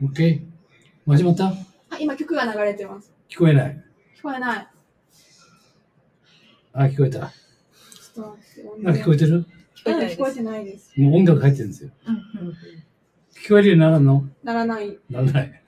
OK? 始まった？あ、今曲が流れてます。聞こえない。聞こえない。あ、聞こえた。あ、ちょっと待って。聞こえてる？うん聞こえ。聞こえてないです。もう音楽入ってるんですよ。うんうん聞こえるようにならんの？ならない。ならない。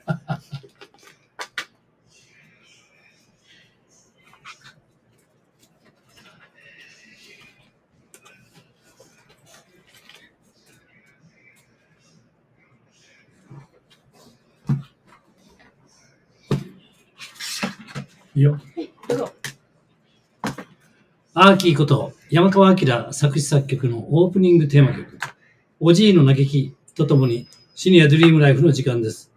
いい。どうぞ。アーキーこと山川明作詞作曲のオープニングテーマ曲、おじいの嘆きとともにシニアドリームライフの時間です。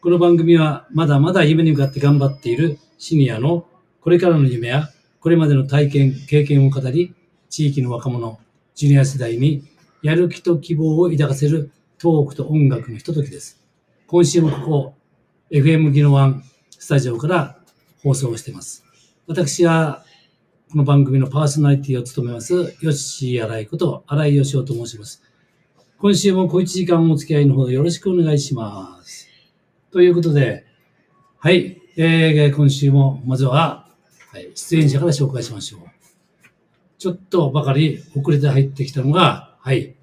この番組はまだまだ夢に向かって頑張っているシニアのこれからの夢やこれまでの体験、経験を語り、地域の若者、ジュニア世代にやる気と希望を抱かせるトークと音楽のひとときです。今週もここ、FM ギノワンスタジオから放送しています。私はこの番組のパーソナリティを務めます、ヨッシー新井こと新井義雄と申します。今週も小1時間お付き合いのほどよろしくお願いします。ということで、はい、えー、今週もまずは、はい、出演者から紹介しましょう。ちょっとばかり遅れて入ってきたのが、はい。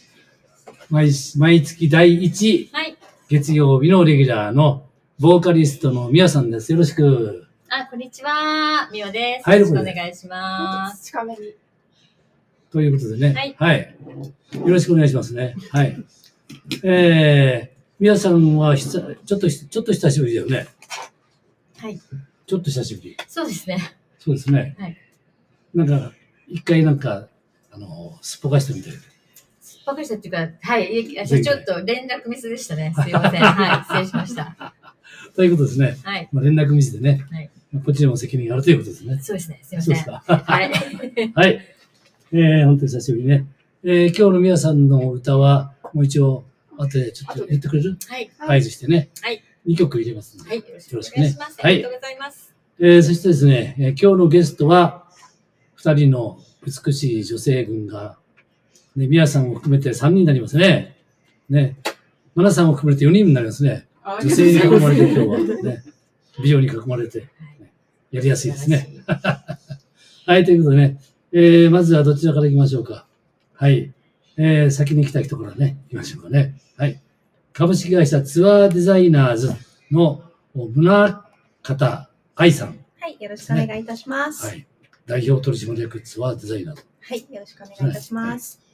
毎毎月第1はい。月曜日のレギュラーのボーカリストのみやさんです。よろしく。あ、こんにちは。みおです。はいよろしくお願いします。近めに。ということでね。はいはい。よろしくお願いしますね。はい。えー、皆さんはひさ、ちょっとひ、ちょっと久しぶりだよね。はい。ちょっと久しぶり。そうですね。そうですね。はい。なんか、一回なんか、あの、すっぽかしたみたいで。ばかりしたっていうか、はい。ちょっと連絡ミスでしたね。すいません。はい。失礼しました。ということですね。はい。まあ、連絡ミスでね。はいまあこっちにも責任があるということですね。そうですね。すいません。そうですか。はい。はい。えー、本当に久しぶりね。えー、今日の皆さんの歌は、もう一応、後でちょっと言ってくれる？はい。合図してね。はい。2曲入れますので。はい。よろしくお願いします。はいありがとうございます。えーそしてですね、えー今日のゲストは、二人の美しい女性軍が、ね、皆さんを含めて3人になりますね。ね。マナさんを含めて4人になりますね。あ女性に囲まれて今日はね、美女に囲まれて、やりやすいですね。はい、ということでね、えーまずはどちらから行きましょうか。はい。えー先に来た人からね、行きましょうかね。はい。株式会社ツアーデザイナーズの宗方愛さん。はい、よろしくお願いいたします。はい。代表取締役ツアーデザイナーはい、よろしくお願いいたします。と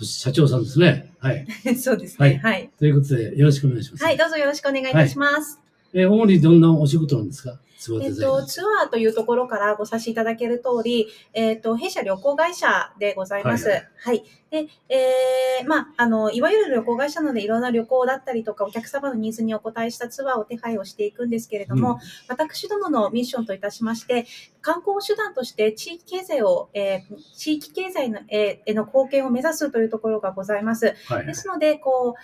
社長さんですね。はい。そうですはいね。はい。ということで、よろしくお願いします。はい、どうぞよろしくお願いいたします。えー主にどんなお仕事なんですか？えっと、ツアーというところからご察しいただける通り、えっと、弊社旅行会社でございます。ははいい、で、えー、まあ、あの、いわゆる旅行会社なので、いろんな旅行だったりとか、お客様のニーズにお応えしたツアーを手配をしていくんですけれども、うん私どものミッションといたしまして、観光手段として地域経済を、えー地域経済の,、えーへの貢献を目指すというところがございます。はいで。すので、こう、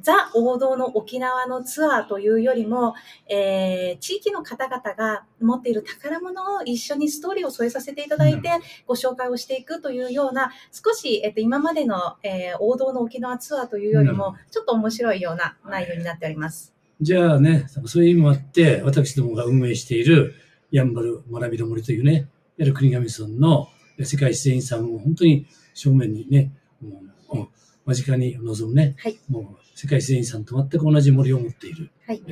ザ王道の沖縄のツアーというよりも、えー地域の方々が持っている宝物を一緒にストーリーを添えさせていただいて、ご紹介をしていくというような、少し、えっと、今までの、えー王道の沖縄ツアーというよりも、ちょっと面白いような内容になっております。じゃあね、そういう意味もあって、私どもが運営している、やんばる学びの森というね、やる国頭村の世界自然遺産を本当に正面にね、もう間近に望むね、はい。もう世界自然遺産と全く同じ森を持っている、はい。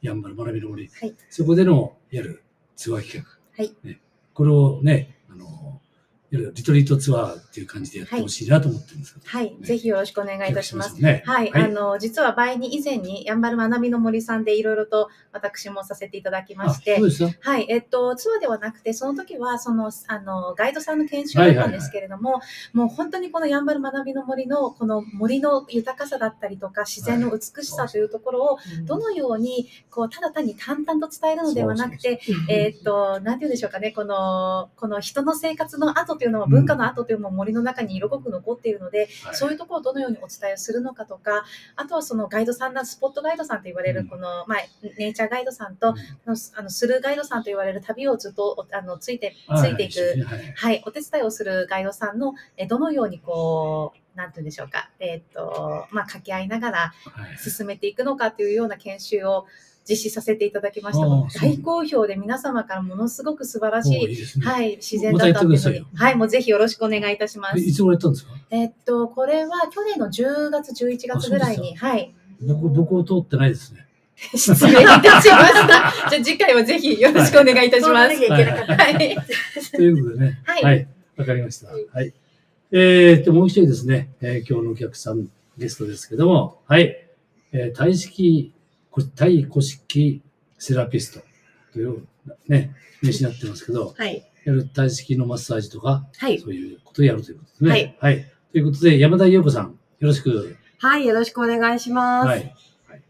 やんばる学びの森、はい。そこでのやるツアー企画、はい。ね、これをね、あの、やるリトリートツアーっていう感じでやってほしいなと思ってるんですけど、はい。ぜひよろしくお願いいたします。ね。はい、はい。あの、実は倍に以前に、やんばる学びの森さんでいろいろと私もさせていただきまして。あそう、ですか。はい、えっと、ツアーではなくて、その時は、その、あの、ガイドさんの研修だったんですけれども、もう本当にこのやんばる学びの森の、この森の豊かさだったりとか、自然の美しさというところを、どのように、こう、ただ単に淡々と伝えるのではなくて、えっと、なんて言うんでしょうかね、この、この人の生活の後というのは、文化の後というのも森の中に色濃く残っているので、はい。そういうところをどのようにお伝えをするのかとか、あとはそのガイドさんが、スポットガイドさんと言われうんる、この、まあ、ネイチャーガイドさんと、あのあのスルーガイドさんと言われる旅をずっとおあのついてついていく、はい。はい、お手伝いをするガイドさんのえどのようにこうなんて言うんでしょうか、えっ、と、まあ、掛け合いながらはい。進めていくのかというような研修を実施させていただきました大好評で皆様からものすごく素晴らしい、おいいね。はい、自然だったのにまたやってくださいよ、はい、もうぜひよろしくお願いいたします。えいつ頃やったんですか？えっと、これは去年の10月、11月ぐらいに、はい、僕、僕を通ってないですね。失礼いたしました。じゃあ次回はぜひよろしくお願いいたします。はい。ということでね。はいはい。わかりました。はい。えー、と、もう一人ですね、えー今日のお客さん、ゲストですけども、はい。えー、体式、こ体古式セラピストというね、名詞になってますけど、はい。やる体式のマッサージとか、はい。そういうことをやるということですね。はい。はい。ということで、山田陽子さん、よろしく。はい。よろしくお願いします。はい。はい、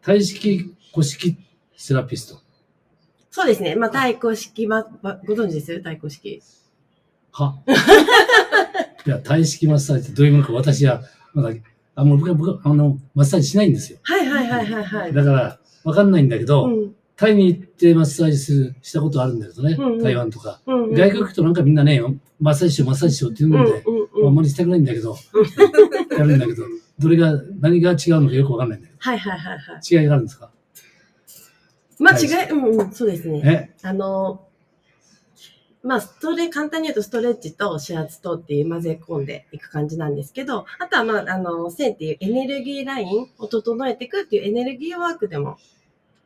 体式古式セラピスト。そうですね。まあ、太鼓式、ま、まご存知です？太鼓式。は いや、体式マッサージってどういうものか私は、まだ、あの、僕は、僕は、あの、マッサージしないんですよ。はいはいはいはいはい。だから、わかんないんだけど、うん。タイに行ってマッサージする、したことあるんだけどね、うんうん台湾とか。うんうん。外国行くとなんかみんなね、マッサージしよう、マッサージしようって言ううんので、うんうん。あんまりしたくないんだけど、やるんだけど、どれが、何が違うのかよくわかんないんだけはいはいはいはい。ど、違いがあるんですか？まあはい違い、うんうん、そうですね。え？あの、まあ、ストレ、簡単に言うとストレッチと指圧とっていう混ぜ込んでいく感じなんですけど、あとはまあ、あの、線っていうエネルギーラインを整えていくっていうエネルギーワークでも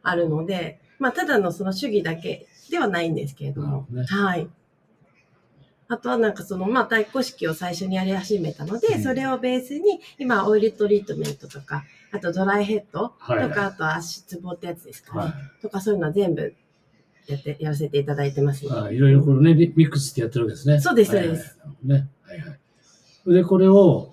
あるので、まあ、ただのその主義だけではないんですけれどもね。はい。あとはなんかその、まあ、太鼓式を最初にやり始めたので、うんそれをベースに、今、オイルトリートメントとか、あとドライヘッドとか、はいはいあと足つぼってやつですかね。はい。とかそういうのは全部やって、やらせていただいてます、あいろいろこれね、ミミックスしてやってるわけですね。そうですはいはいそうですね。はいはい。で、これを、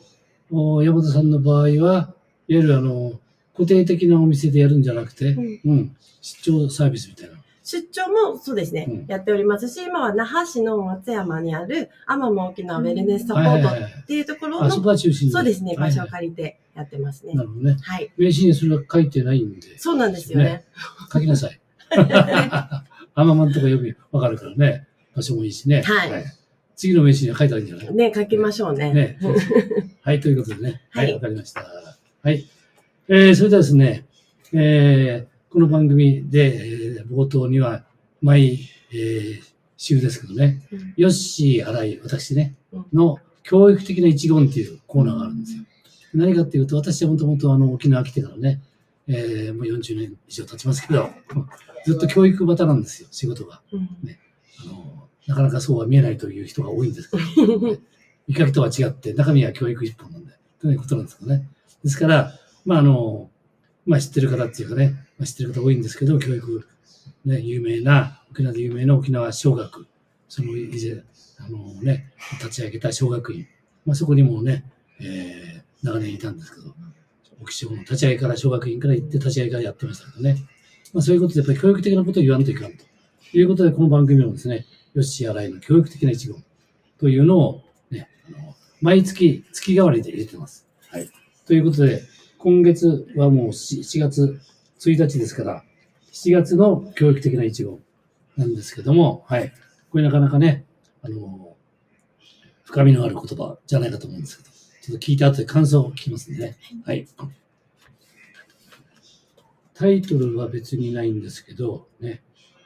お山田さんの場合は、いわゆるあの、固定的なお店でやるんじゃなくて、うんうん、出張サービスみたいな。出張もそうですね、うんやっておりますし、今は那覇市の松山にあるアマモ沖縄ウェルネスサポートっはいはいはい。ていうところあその、こは中心に。そうですね、場所をはい借りてやってますねな。るほどね。はい。名刺にそれは書いてないんで、そうなんですよね。書きなさい。あままんとかよくわかるからね。場所もいいしね。はい次の名刺には書いたらいいんじゃない？ね、書きましょうね。ね。はい、ということでね。は、はいいわかりました。はい。えー、それではですね、えー、この番組で、えー冒頭には、毎、えー、週ですけどね、うんヨッシー、新井、私ねうん、の教育的な一言っていうコーナーがあるんですよ。何かっていうと、私はもともとあの、沖縄来てからね、えー、もう40年以上経ちますけど、ずっと教育型なんですよ、仕事が。うん。あの、なかなかそうは見えないという人が多いんですけど、見かけとは違って、中身は教育一本なんで、ということなんですけどね。ですから、まあ、あの、まあ、知ってる方っていうかね、まあ、知ってる方多いんですけど、教育、ね、有名な、沖縄で有名な沖縄小学、その以前、あのね、立ち上げた小学院、まあ、そこにもね、えー、長年いたんですけど、沖小の立ち上げから小学院から行って立ち上げからやってましたけどね。まあ、そういうことで、やっぱり教育的なことを言わんといかんということで、この番組もですね、ヨッシー・アライの教育的な一言というのを、ね、あの毎月、月替わりで入れてます。はい。ということで、今月はもう7 7月1日ですから、7月の教育的な一言なんですけども、はい。これなかなかね、あの、深みのある言葉じゃないかと思うんですけど、ちょっと聞いた後で感想を聞きますね。はい。タイトルは別にないんですけど、ね。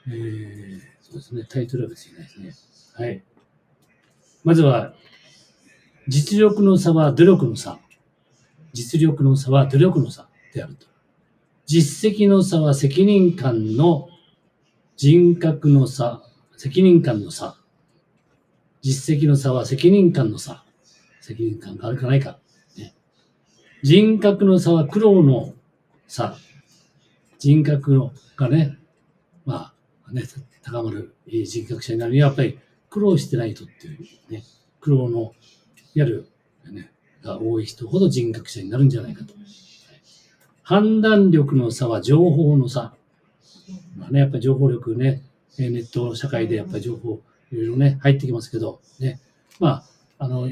えー、そうですね。タイトルは別にないですね。はい。まずは、実力の差は努力の差。実力の差は努力の差であると。実績の差は責任感の人格の差、責任感の差。実績の差は責任感の差。責任感があるかないか。ね、人格の差は苦労の差。人格のがね、まあ、ね、高まる人格者になるには、やっぱり苦労してないとっていうね、苦労のやる、ね、が多い人ほど人格者になるんじゃないかと。判断力の差は情報の差。まあね、やっぱり情報力ね、ネット社会でやっぱり情報いろいろね、入ってきますけど、ね。まあ、あの、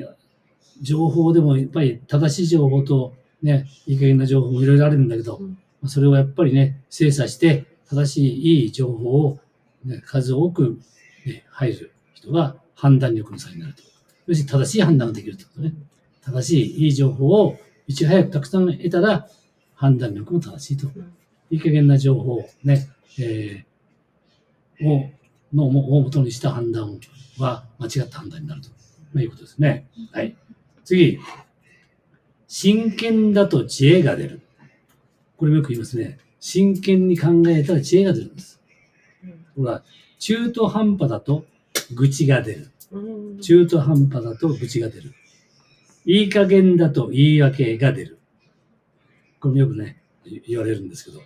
情報でもやっぱり正しい情報とね、いい加減な情報もいろいろあるんだけど、それをやっぱりね、精査して、正しいいい情報を、ね、数多く、ね、入る人が判断力の差になると。要するに正しい判断ができるってことね。正しい、いい情報をいち早くたくさん得たら、判断力も正しいと。いい加減な情報をね、えー、を、のを元にした判断は間違った判断になるとまあいうことですね。はい。次。真剣だと知恵が出る。これもよく言いますね。真剣に考えたら知恵が出るんです。ほら、中途半端だと愚痴が出る。うん中途半端だと愚痴が出る。いい加減だと言い訳が出る。これもよくね、言われるんですけど、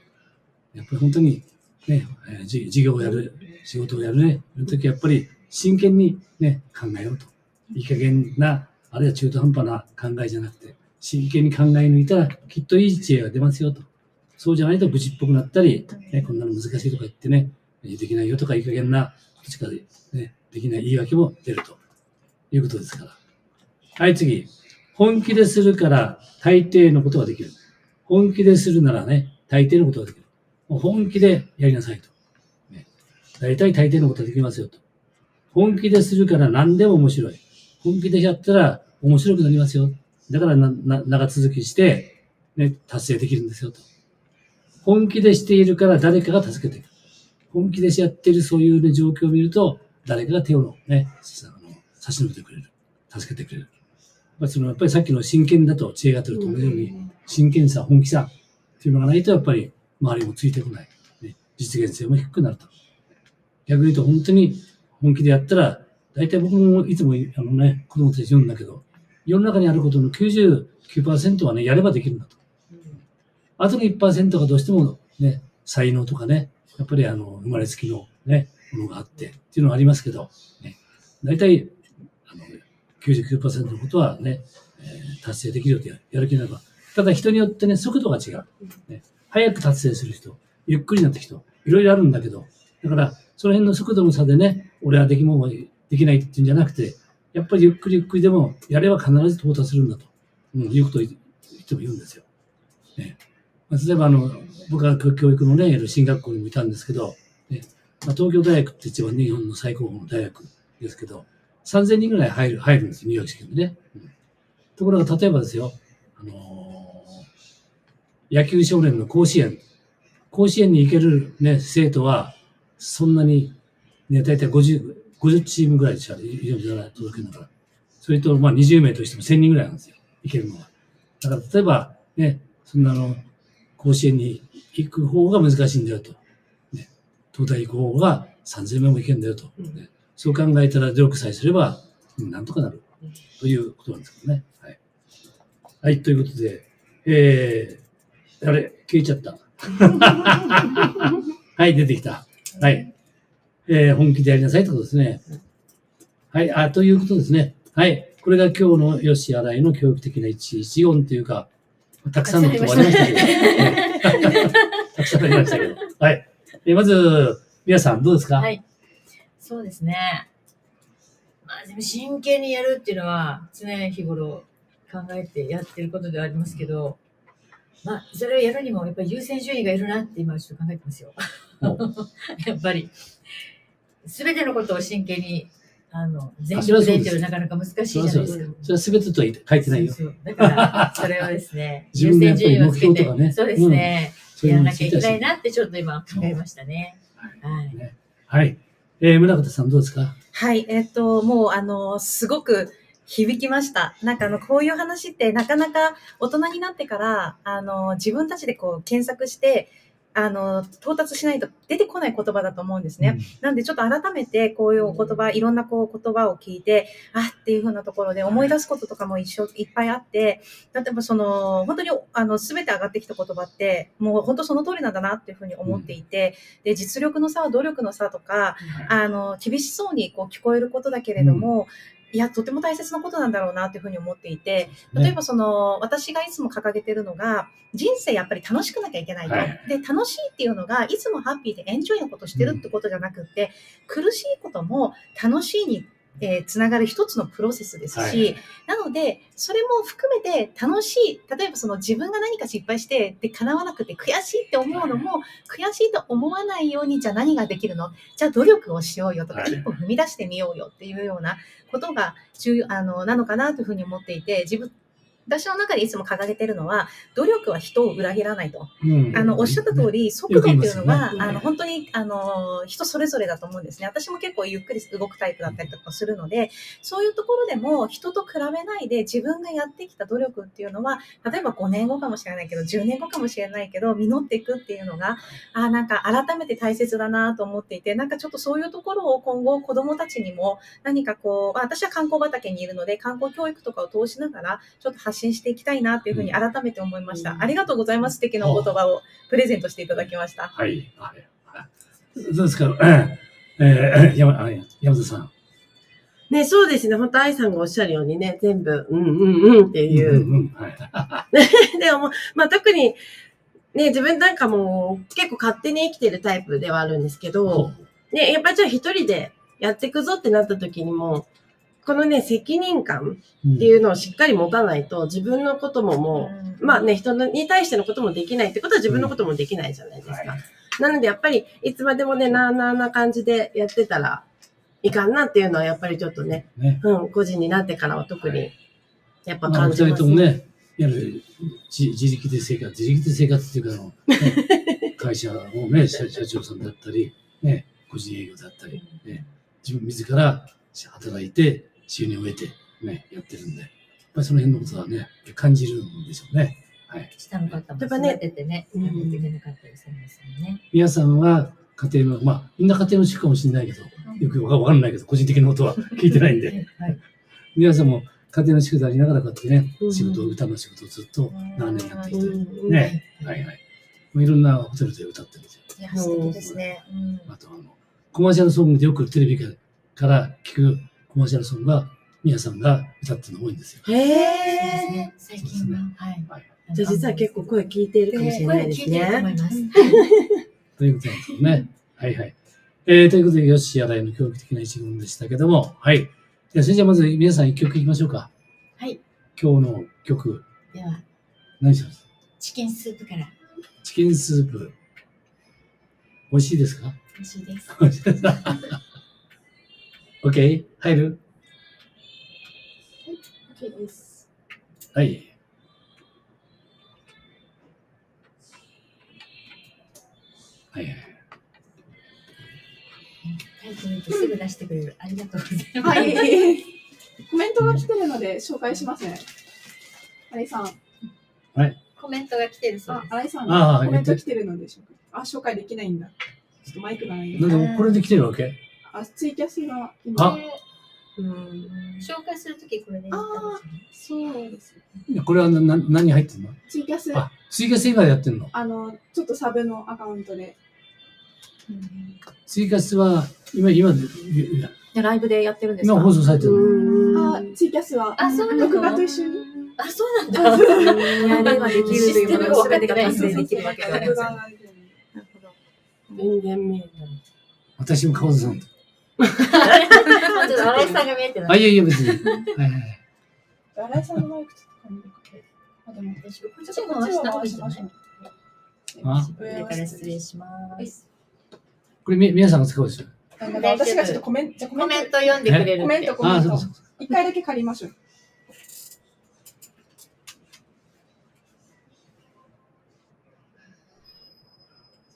やっぱり本当にね、えーじ授業をやる、仕事をやるね、その時やっぱり真剣にね、考えようと。いい加減な、あるいは中途半端な考えじゃなくて、真剣に考え抜いたらきっといい知恵が出ますよと。そうじゃないと愚痴っぽくなったり、ね、こんなの難しいとか言ってね、できないよとかいい加減な、どっちかで、ね、できない言い訳も出るということですから。はい、次。本気でするから大抵のことができる。本気でするならね、大抵のことができる。もう本気でやりなさいと。ね、大体大抵のことができますよと。本気でするから何でも面白い。本気でやったら面白くなりますよ。だからなな長続きして、ね、達成できるんですよと。本気でしているから誰かが助けてくる。本気でやっているそういう、ね、状況を見ると、誰かが手をね、さあの差し伸べてくれる。助けてくれる。まあ、そのやっぱりさっきの真剣だと知恵が出ると同じように、真剣さ、本気さっていうのがないと、やっぱり周りもついてこない。ね、実現性も低くなると。逆に言うと、本当に本気でやったら、大体僕もいつもあのね、子供たち言うんだけど、世の中にあることの99%はね、やればできるんだと。あとの1%がどうしてもね、才能とかね、やっぱりあの、生まれつきのね、ものがあってっていうのはありますけど、ね、大体、あの、99%のことはね、えー達成できるよってややる気になれば。ただ人によってね、速度が違う。ね、早く達成する人、ゆっくりなって人、いろいろあるんだけど、だから、その辺の速度の差でね、俺はできもんはできないっていうんじゃなくて、やっぱりゆっくりゆっくりでも、やれば必ず到達するんだと、うん、いうことを言っても言うんですよ。ね。まあ、例えばあの、僕は教育のね、やる進学校にもいたんですけど、ね。まあ、東京大学って一番日本の最高峰の大学ですけど、3000人ぐらい入る、入るんですよ、入学試験でね。うん。ところが、例えばですよ、あのー野球少年の甲子園、甲子園に行けるね、生徒は、そんなに、ね、大体50、50チームぐらいでしか、いろいろ届けるんだから。それと、まあ20名としても1000人ぐらいなんですよ。行けるのは。だから、例えば、ね、そんなの、甲子園に行く方が難しいんだよと。ね、東大行く方が3000名も行けるんだよと。ね、そう考えたら努力さえすれば、うんなんとかなる。ということなんですけどね。はい。はい、ということで、えー、あれ、消えちゃった。はい、出てきた。はい。えー、本気でやりなさいってことですね。はい、あ、ということですね。はい。これが今日のよしあらいの教育的な一一音というか、たくさんのことがありましたけど。ねたくさんありましたけど。はい。えーまず、皆さんどうですか？はい。そうですね。まあでも真剣にやるっていうのは常日頃考えてやってることではありますけど、まあそれをやるにもやっぱり優先順位がいるなって今ちょっと考えてますよ。お やっぱり。すべてのことを真剣に、あの、全力でっていうのはなかなか難しいじゃないですか。それは全てとは書いてないよ。そうそうだから、それをですね、自分のやっぱり優先順位をつけ目標とかねて、そうですね、そういうやらなきゃいけないなってちょっと今考えましたね。はい。はい。えー、村方さんどうですか？はい、えっと、もう、あの、すごく響きました。なんか、あの、こういう話って、なかなか大人になってから、あの、自分たちでこう、検索して、あの、到達しないと出てこない言葉だと思うんですね。なんでちょっと改めてこういうお言葉、いろんなこう言葉を聞いて、あっていうふうなところで思い出すこととかも一緒いっぱいあって、例えばその、本当にあの、すべて上がってきた言葉って、もう本当その通りなんだなっていうふうに思っていて、で、実力の差は努力の差とか、あの、厳しそうにこう聞こえることだけれども、いや、とても大切なことなんだろうなっていうふうに思っていて、例えばその、私がいつも掲げてるのが、人生やっぱり楽しくなきゃいけないと。はいで、楽しいっていうのが、いつもハッピーでエンジョイなことしてるってことじゃなくって、苦しいことも楽しいに、えーつながる一つのプロセスですし、はいなので、それも含めて楽しい、例えばその自分が何か失敗して、で、叶わなくて悔しいって思うのも、悔しいと思わないように、じゃあ何ができるの？じゃあ努力をしようよとか、はい。一歩踏み出してみようよっていうようなことが重要、あの、なのかなというふうに思っていて、自分、私の中でいつも掲げてるのは、努力は人を裏切らないと。うん。あの、おっしゃった通り、速度っていうのよく言いが、ますよね。あの、本当に、あの、人それぞれだと思うんですね。私も結構ゆっくり動くタイプだったりとかするので、そういうところでも人と比べないで自分がやってきた努力っていうのは、例えば5年後かもしれないけど、10年後かもしれないけど、実っていくっていうのが、あなんか改めて大切だなと思っていて、なんかちょっとそういうところを今後子供たちにも何かこう、あ私は観光畑にいるので、観光教育とかを通しながら、ちょっと発信していきたいなっていうふうに改めて思いました。うんありがとうございます。素敵なお言葉をプレゼントしていただきました。はい。はい。どうですか、えー、山あ山田さん。ね、そうですね。本当愛さんがおっしゃるようにね、全部、うんうんうんっていう。うんうんはい。でも、まあ特に、ね、自分なんかも結構勝手に生きてるタイプではあるんですけど、ね、やっぱりじゃあ一人でやっていくぞってなった時にも、このね、責任感っていうのをしっかり持たないと、自分のことももう、まあね、人に対してのこともできないってことは自分のこともできないじゃないですか。はい。なのでやっぱり、いつまでもね、なあなあな感じでやってたらいかんなっていうのはやっぱりちょっとね、ね。うん、個人になってからは特に、やっぱまあ、お二人感じます。ともね、やはり自自力で生活、自力で生活っていうかあの、ね 会社をね、社社長さんだったり、ね、個人営業だったり、ね、自分自ら働いて収入を得て、ね、やってるんで、やっぱりその辺のことはね、感じるんでしょうね。はい。下の方もやっぱね育ててね、うんやっていけなかったりするんですよね。皆さんは家庭の、まあ、みんな家庭の主婦かもしれないけど、よくわかんないけど、個人的なことは 聞いてないんで、はい。皆さんも家庭の主婦でありながらこうやってねう、ん仕事を、歌の仕事をずっと長年やってきてね。はいはい。もういろんなホテルで歌ってるんですよ。いや、素敵ですね。うんあとあの、コマーシャルソングでよくテレビから聞くコマーシャルソングが、皆さんが歌ってるの多いんですよ。へそうですえ。ね。最近は。はい。はい。じゃあ実は結構声聞いているかもしれないです声聞いてると思ね。います。ということなんですよね。はいはい。えー、ということで、よしやらいの教育的な一文でしたけども、はい。じゃあ、それじゃあまず皆さん一曲いきましょうか。はい。今日の曲、では、何します？チキンスープからチキンスープ。美味しいですか？美味しいです。?OK? 入る？OK です。はい。はいはい。すぐ出してくれる。ありがとうございます。はい。コメントが来てるので紹介しますね。新井さん。コメントが来てるそうあで、す。新井さんああコメント来てるので紹介。あ、紹介できないんだ。ちょっとマイクがないんだ。なんで、これで来てるわけ？あ、ツイキャスが今。うん紹介するときこれでやったんですよね。そうです。いやこれはなな何入ってんの？ツイキャス、あ、ツイキャス以外やってんの？あの、ちょっとサブのアカウントで。ツイキャスは、今、今で、ライブでやってるんですか？今放送されてるあ、ツイキャスは、あ、そうなの録画と一緒に？あ、そうなんだ。やればできるというものを全てが達成できるわけではなができるほど全然見えない。私も川田さんと。ちょっとさんが見えてあ、ないい。やいや、別に。はいはい。さんのマイクちょっと髪の毛。あ、でも、こっちちょっとこっちを回した方がいいんじゃない？うあ？上から失礼します。これ、み、皆さんが使うでしょ私がちょっとコメント、じゃあコメントコメント読んでくれる。コメント、コメあ、ントそうそう。そう。一回だけ借りましょう。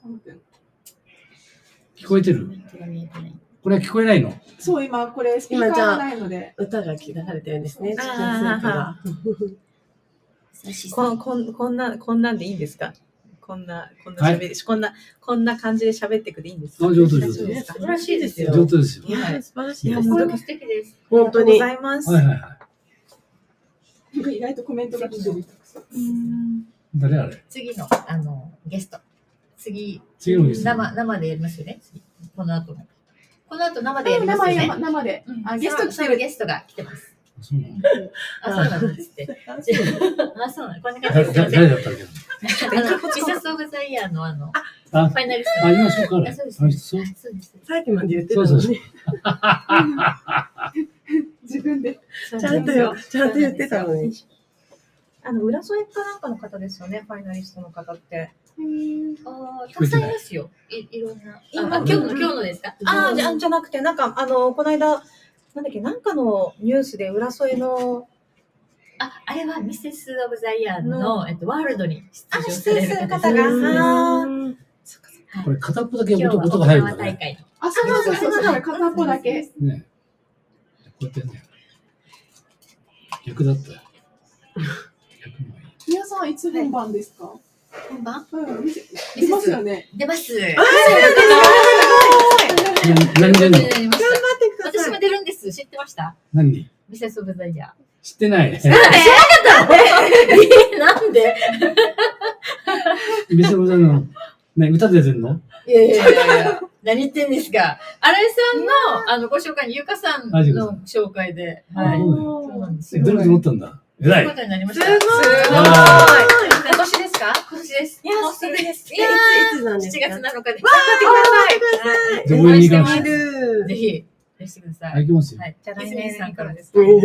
3分聞こえてる？これは聞こえないの？そう、今これスピーカーがないので。歌が聞かれてるんですね。チキンスあーープが。こんこんこんな、こんなんでいいんですか？こんな、こんなはい喋り、こんな、こんな感じで喋ってくでいいんですか？あ上手上手そうですか？素晴らしいですよ。上手ですよ。いや、素晴らしいです。これも素敵です。本当にありがとうござ。います。はいはいはい。意外とコメントが来てる。うん誰あれ次の、あの、ゲスト。次、次のゲスト生、生でやりますよね。次この後も。この後生でやります生よね。生生で。うんあ、ゲスト来てる。ゲストが来てます。そうなのあ、そうなんですって。あ、そうなの。こんな感じ誰です。誰だったっけあの、ミセス・オブ・ザ・イヤーのあの、あフ、ァイナリスト。あ、今そうかそうですそうです。さっきまで言ってたのに。自分で。ちゃんとよ、ちゃんと言ってたのに。あの、浦添かなんかの方ですよね、ファイナリストの方って。ああ、たくさんい。ますよ。いいろんな。あ、今日の、今日のですか？ああ、じゃじゃなくて、なんか、あの、この間、なんだっけ、なんかのニュースで浦添のあ、あれはミセス・オブ・ザ・イヤーの、えっと、ワールドに出あ場される出演す。る方方が。これ片っぽだけ今日は男とか入るん沖縄だね。大会の。あ、そうそうそう。そう、片っぽだけ。ね。こうやってね。逆だったよ。逆もいい。皆さん、いつ本番ですか？本番？出ますよね。出ます。何出ます頑張ってください。私も出るんです。知ってました？何？にミセス・オブ・ザ・イヤ知ってない。ー。なんで？別に歌の、ね、歌出てんの？いやいやいやいや、何言ってんですか。新井さんの、あの、ご紹介に、ゆかさんの紹介で、はい。そうそうなんですよ。出ると思ったんだ？偉いそういうこ。とになりますした。ごいあ今年ですか？今年です。いやもうすぐです。いやいつなんです7か月7日です。頑張ってください。どこに行か応援してましるぜひ、いらしてくださた。い。行きますよ。はい。じゃあ来泉年さんからです。うん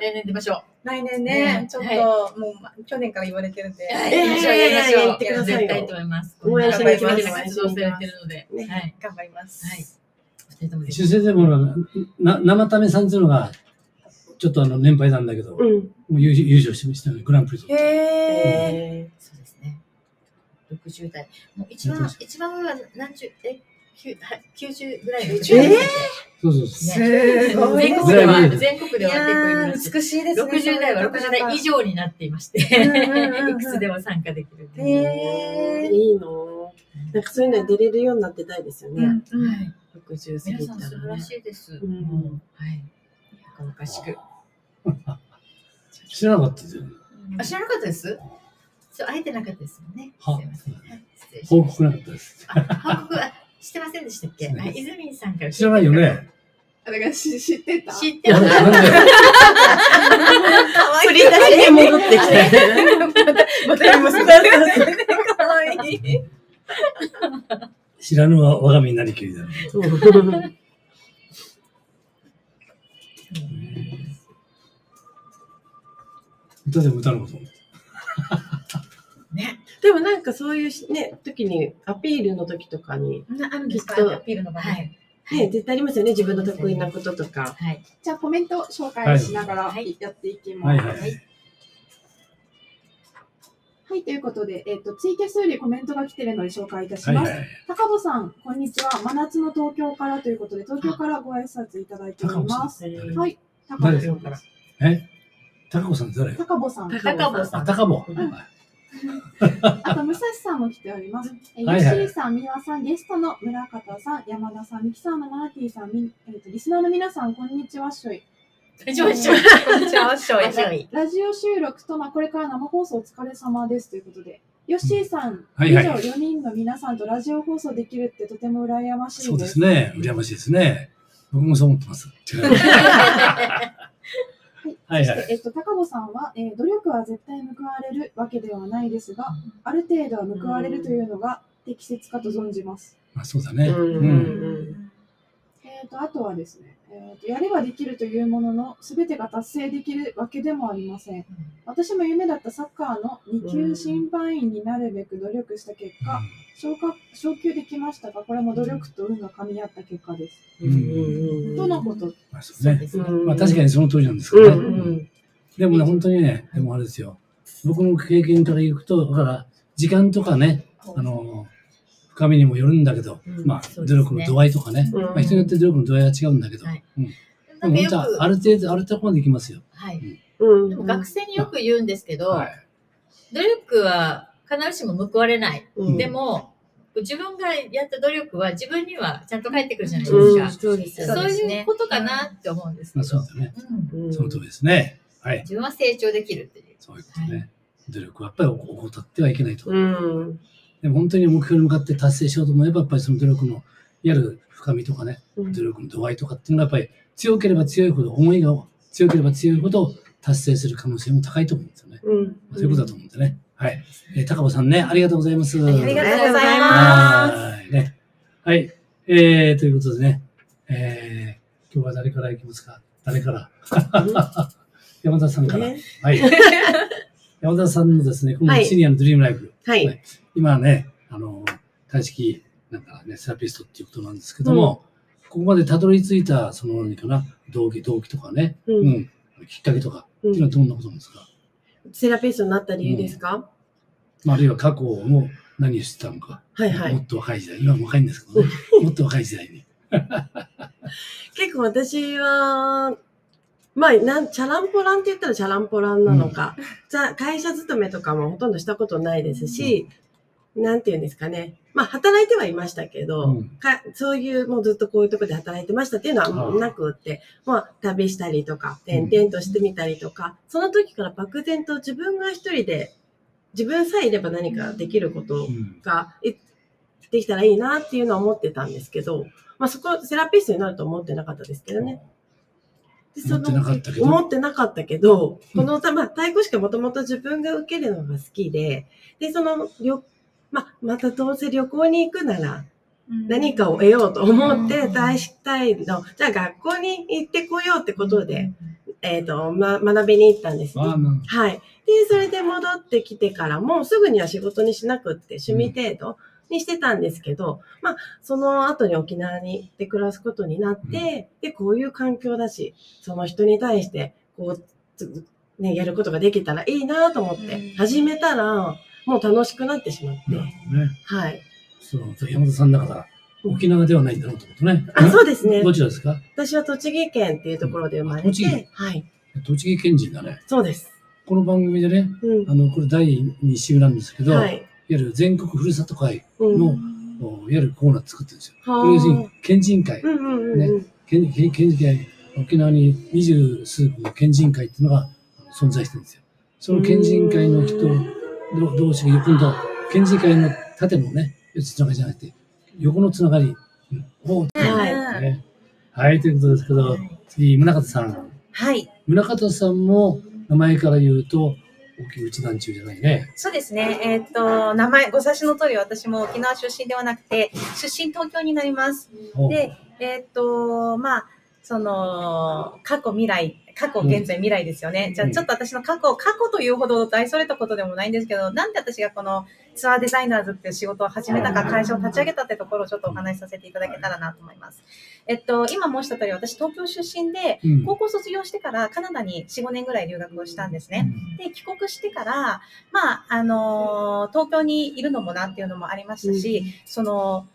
来年出ましょう。来年ねね、ちょっと、もう、ま去年から言われてるんで。はいやりましょう、やりましょう。言ってくださいよ絶対いいと思います。応援してます頑張って活動されてるので。ねはい。頑張ります。はい二人ともです主戦でもな、生ためさんっていうのが、ちょっとあの、年配なんだけど、もうん。う優優勝してましたよね、グランプリと。へー。えそうですね。60代。もう一番、一番上は何十、え、九はい90ぐらいの人えーそうそうそう。すごい全国では、全国では結構いるらしい美しいですね。60代は60代以上になっていまして、いくつでも参加できるっていう。へー。いいのなんかそういうのに出れるようになってたいですよね。うんうんはい。60過ぎ皆さん素晴ら。しいです。うんはい。若々しく。知らなかったですよ。あ、知らなかったです？そう、会えてなかったですよね。はません。はい失礼し報まし告なかったです。報告はしてませんでしたっけ？あ、泉さんから知らないよね。あだからし知ってた？知ってなんでます。なんで振り出しに戻ってきて。またやります。かわいい。知らぬは我が身なりきりだろ 歌でも歌のこと。ね。でもなんかそういうしね、時にアピールの時とかに、あるんですかきっとアピールの場は面。い。ね、絶対ありますよね、自分の得意なこととか。はい。じゃあコメント紹介しながらはいやっていきます。はいはいはい。はい、ということで、えっ、と、ツイキャスよりコメントが来てるので紹介いたします。はいはい。高坊さん、こんにちは。真夏の東京からということで、東京からご挨拶いただいております。んはい、高誰坊さんから。え？高子さん誰高坊さん。あ、高坊さん。高坊。うん あと、武蔵さんも来ております。えはいはいヨッシーさん、美輪さん、ゲストの村方さん、山田さん、ミキさんのマナティさん、みえーとリスナーの皆さん、こんにちは、っしょい。大丈夫でしょうこんにちは、しょい。大丈夫ラジオ収録と、まあ、これから生放送お疲れ様ですということで、ヨッシーさん、はいはい以上4人の皆さんとラジオ放送できるってとても羨ましいです。そうですね。羨ましいですね。僕もそう思ってます。はいはい。えっと、高坊さんは、えー努力は絶対報われるわけではないですが、ある程度は報われるというのが適切かと存じます。まあそうだね。うんうん。うんえー、とあとはですね、えーと、やればできるというものの、すべてが達成できるわけでもありません。私も夢だったサッカーの2級審判員になるべく努力した結果、昇格昇級できましたが、これも努力と運が噛み合った結果です。うんうんとのこと。まあそうね。まあ確かにその通りなんですけうどね。んうんでもね、本当にね、でもあれですよ。僕の経験から言うと、だから、時間とかね、あの、深みにもよるんだけど、うんまあ、努力の度合いとかね、うんまあ、人によって努力の度合いは違うんだけど、はいうん、でも本当は、あく、る程度、ある程度までいきますよ。はい。うんでも学生によく言うんですけど、はい。努力は必ずしも報われない。うんでも、自分がやった努力は自分にはちゃんと返ってくるじゃないうんですか。そうですよそうですねいうことかなって思うんですけまあ、そうど、だね。うんうんその通りですね。はい。自分は成長できるっていう。そういうことね。努力はやっぱり怠ってはいけないと。うんでも本当に目標に向かって達成しようと思えば、やっぱりその努力の、いわゆる深みとかね、うん努力の度合いとかっていうのはやっぱり強ければ強いほど、思いが強ければ強いほど達成する可能性も高いと思うんですよね。うんそういうことだと思うんでね。はい。えー高尾さんね、ありがとうございます。ありがとうございます。はい。ね。はい。えー、ということでね、えー、今日は誰からいきますか？誰から？山田さんから。ねはい。山田さんのですね、このはいシニアのドリームライフ。はいはい今ね、あの、大式、なんかね、セラピストっていうことなんですけども、ここまでたどり着いた、その何かな、動機、動機とかね、うんうん、きっかけとか、っていうのはどんなことなんですか、セラピストになった理由ですか、まあ、あるいは過去も何をしてたのか。はいはいもっと若い時代。今も若いんですけどね。もっと若い時代に。結構私は、まあ、なん、チャランポランって言ったらチャランポランなのか、じゃあ会社勤めとかもほとんどしたことないですし、なんて言うんですかね。まあ、働いてはいましたけど、うん。かそういう、もうずっとこういうとこで働いてましたっていうのああはなくって、まあ、旅したりとか、転々としてみたりとか、その時から漠然と自分が一人で、自分さえいれば何かできることうん。が、いできたらいいなっていうのは思ってたんですけど、まあそこ、セラピストになると思ってなかったですけどね。で思ってなかったけど。思ってなかったけど、うんこの、まあ、太鼓しかもともと自分が受けるのが好きで、で、その、旅、まあ、またどうせ旅行に行くなら、何かを得ようと思って、うん。大体の、じゃあ学校に行ってこようってことで、えっ、と、ま、学びに行ったんですね。はい。で、それで戻ってきてからも、すぐには仕事にしなくって、趣味程度にしてたんですけど、まあ、その後に沖縄に行って暮らすことになって、で、こういう環境だし、その人に対して、こうつ、ね、やることができたらいいなと思ってうん、始めたら、もう楽しくなってしまって、なるほどね。はい。そう、山田さんだから、沖縄ではないんだろうってことね。あ、そうですねど。ちらですか？私は栃木県っていうところで生まれて、はい。栃木県人だね。そうです。この番組でね、うん。あの、これ第2週なんですけど、い、わはい。ゆる全国ふるさと会うん。の、おいわゆるコーナー作ってるんですよ。要するに、県人会、うんうんうんうん。県県県人会、沖縄に二十数個の県人会っていうのが存在してるんですよ。その県人会の人ど同士が今度、県人会の縦のね、つながりじゃなくて、横のつながりを、はいねはい、ということですけど、次、宗像さん。はい。宗像さんも名前から言うと、大きい内団中じゃないね。そうですね。えーっと、名前、ご察しの通り私も沖縄出身ではなくて、出身東京になります。おで、えーっと、まあ、その、過去未来、過去現在未来ですよね。じゃあうんちょっと私の過去、過去というほど大それたことでもないんですけど、なんで私がこのツアーデザイナーズっていう仕事を始めたか、会社を立ち上げたってところをちょっとお話しさせていただけたらなと思います。えっと、今申した通り私東京出身で、うん。高校卒業してからカナダに4、5年ぐらい留学をしたんですね。で、帰国してから、まあ、あのー東京にいるのもなっていうのもありましたし、その、